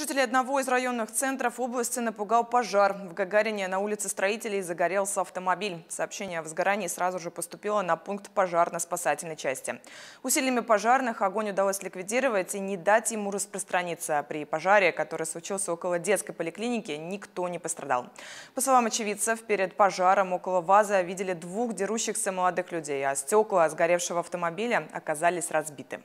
Жители одного из районных центров области напугал пожар. В Гагарине на улице строителей загорелся автомобиль. Сообщение о возгорании сразу же поступило на пункт пожарно-спасательной части. Усилиями пожарных огонь удалось ликвидировать и не дать ему распространиться. При пожаре, который случился около детской поликлиники, никто не пострадал. По словам очевидцев, перед пожаром около ВАЗа видели двух дерущихся молодых людей, а стекла сгоревшего автомобиля оказались разбиты.